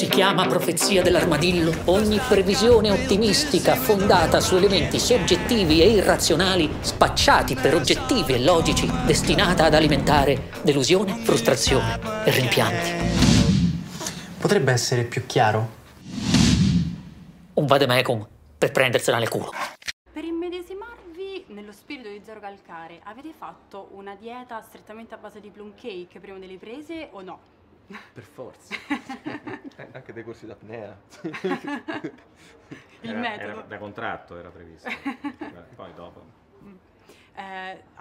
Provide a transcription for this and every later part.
Si chiama profezia dell'armadillo ogni previsione ottimistica fondata su elementi soggettivi e irrazionali, spacciati per oggettivi e logici, destinata ad alimentare delusione, frustrazione e rimpianti. Potrebbe essere più chiaro? Un vademecum per prendersela nel culo. Per immedesimarvi nello spirito di Zero Calcare, avete fatto una dieta strettamente a base di plum cake prima delle prese o no? Per forza. Eh, anche dei corsi d'apnea. Il Era- metodo. era da contratto era previsto. Poi dopo. Eh, ah,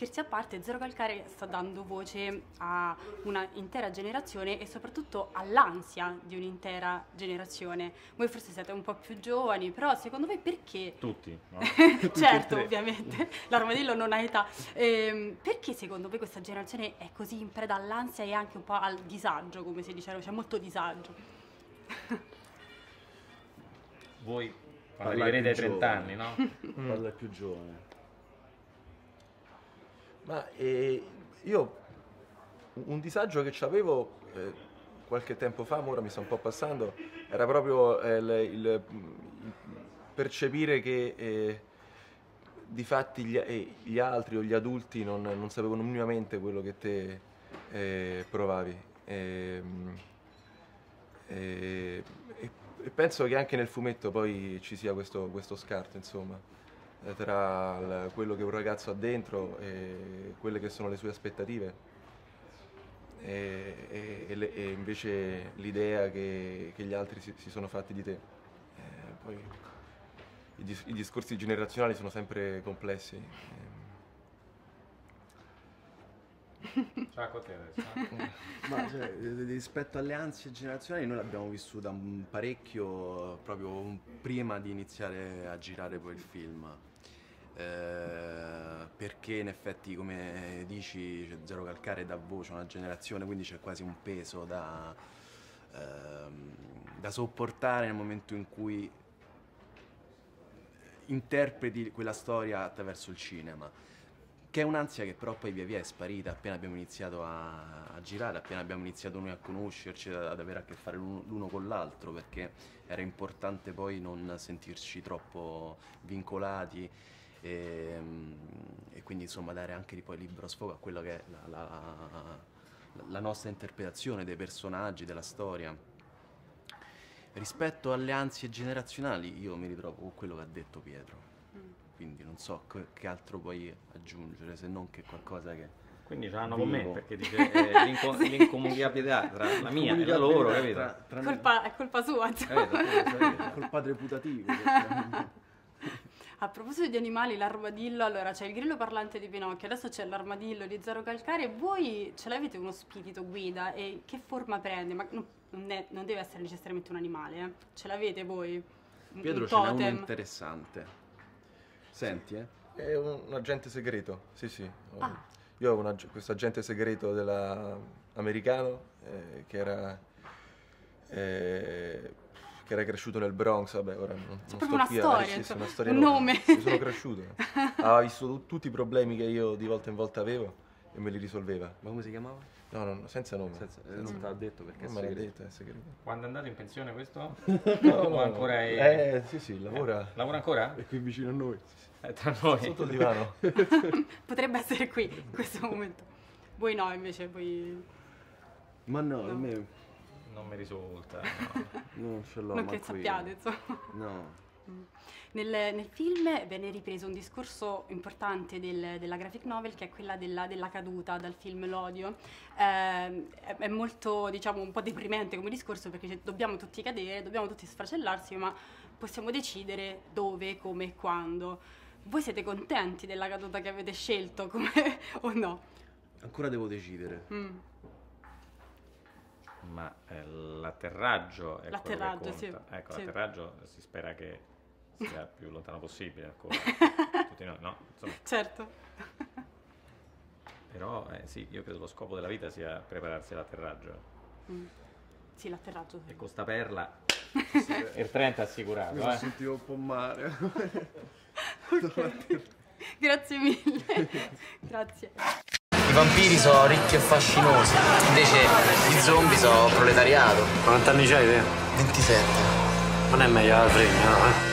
scherzi a parte, Zero Calcare sta dando voce a una intera generazione e soprattutto all'ansia di un'intera generazione. Voi forse siete un po' più giovani, però secondo voi perché? Tutti, no? certo, ovviamente, l'armadillo non ha età. Ehm, perché secondo voi questa generazione è così in preda all'ansia e anche un po' al disagio, come si diceva, c'è molto disagio? Voi quando arriverete ai più 30 giovane. anni, no? Parla più giovane. Ma eh, io un disagio che avevo qualche tempo fa, ma ora mi sta un po' passando, era proprio eh, il, il- il percepire che eh, di fatti gli, eh, gli altri o gli adulti non, non sapevano minimamente quello che te eh, provavi. Ehm, e, e- e penso che anche nel fumetto poi ci sia questo, questo scarto, insomma, eh, tra quello che un ragazzo ha dentro e quelle che sono le sue aspettative. E, e- e invece l'idea che, che gli altri si, si sono fatti di te. Eh, poi i, dis- i discorsi generazionali sono sempre complessi. ehm. Ciao a te adesso. eh. Ma cioè, eh, rispetto alle ansie generazionali noi l'abbiamo vissuta parecchio eh, proprio prima di iniziare a girare poi il film. Eh, perché in effetti come dici c'è Zero Calcare dà voce a una generazione, quindi c'è quasi un peso da, ehm, da sopportare nel momento in cui interpreti quella storia attraverso il cinema. Che è un'ansia che però poi via via è sparita appena abbiamo iniziato a, a girare, appena abbiamo iniziato noi a conoscerci, ad avere a che fare l'uno, con l'altro, perché era importante poi non sentirci troppo vincolati e, e quindi insomma dare anche poi libero sfogo a quello che è la, la- la nostra interpretazione dei personaggi, della storia. Rispetto alle ansie generazionali io mi ritrovo con quello che ha detto Pietro quindi non so che che altro puoi aggiungere se non che qualcosa che Quindi ce l'hanno con me perché dice eh, l'inco- l'incomunicabilità tra la mia e la loro, capito? Tra- tra- Colpa- è colpa sua. insomma. Capito? Tu lo sai. col padre putativo A proposito di animali, l'armadillo, allora c'è il grillo parlante di Pinocchio, adesso c'è l'armadillo di Zero Calcare, voi ce l'avete uno spirito guida e che forma prende? Ma non, non è- non deve essere necessariamente un animale, eh? ce l'avete voi? Un- Pietro un ce n'è uno totem? interessante senti eh È un, un agente segreto, sì sì. Ah. Io ag- questo agente segreto della- americano eh, che era... eh, che era cresciuto nel Bronx, vabbè ora non, non sto una qui a- storia, sì, sì, insomma, una storia un nome. Ci sono cresciuto. Aveva visto tu- tutti i problemi che io di volta in volta avevo e me li risolveva. ma come si chiamava? No, no, no, senza nome. Senza- eh, non te l'ha detto perché non è segreto. detto, è segreto. Quando è andato in pensione questo? No, O ancora è... Eh, sì, sì, lavora Lavora ancora? è qui vicino a noi È tra noi. sotto il divano. Potrebbe essere qui in questo momento. Voi no, invece, voi ma no, No. a me Non mi risulta. no. non ce l'ho non che io. sappiate, insomma. no Nel, nel film viene ripreso un discorso importante del- della graphic novel che è quella della, della caduta dal film L'odio. Ehm, è, è molto, diciamo, un po' deprimente come discorso perché dobbiamo tutti cadere, dobbiamo tutti sfracellarsi, ma possiamo decidere dove, come e quando. Voi siete contenti della caduta che avete scelto come, o no? ancora devo decidere Mm. Ma eh, l'atterraggio è L'atterraggio, quello che sì. Ecco, sì. l'atterraggio si spera che sia il più lontano possibile ancora. Tutti noi, no? Insomma, Certo. però eh, sì, io credo lo scopo della vita sia prepararsi all'atterraggio. Mm. Sì, l'atterraggio. sì. E con sta perla il 30 è assicurato, mi eh. sentivo un po' male Grazie mille. Grazie. I vampiri sono ricchi e fascinosi, invece gli zombie sono proletariato. Quanti anni c'hai te? 27. Non è meglio la fregna, no? Eh?